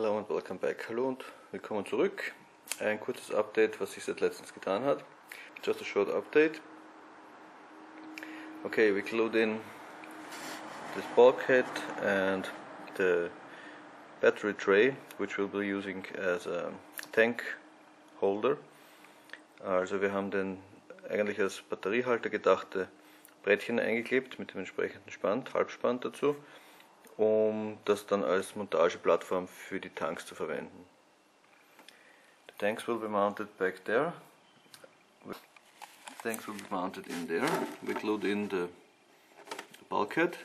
Hallo und welcome back. Hallo und willkommen zurück. Ein kurzes Update, was sich seit letztens getan hat. Just a short update. Okay, we glued in this bulkhead and the battery tray, which we'll be using as a tank holder. Also wir haben den eigentlich als Batteriehalter gedachte Brettchen eingeklebt mit dem entsprechenden Spand, Halbspand dazu um das dann als Montageplattform für die Tanks zu verwenden. The tanks will be mounted back there. The tanks will be mounted in there. We glued in the, bulkhead.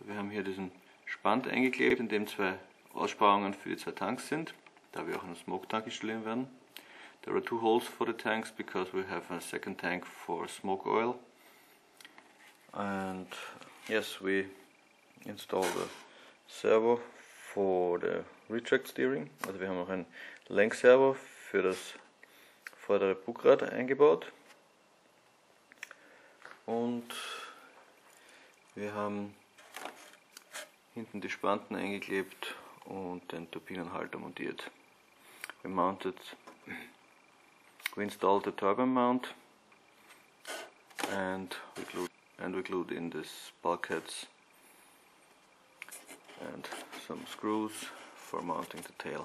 Wir haben hier diesen Spand eingeklebt, in dem zwei Aussparungen für die zwei Tanks sind, da wir auch einen Smoke Tank installieren werden. There are two holes for the tanks because we have a second tank for smoke oil. And yes, we install the servo for the retract steering. Also wir haben auch ein Lenkservo für das vordere Bugrad eingebaut. Und wir haben hinten die Spanten eingeklebt und den Turbinenhalter montiert. We mounted, we installed the turbine mount and we glued, and we glued in this bulkheads and some screws for mounting the tail.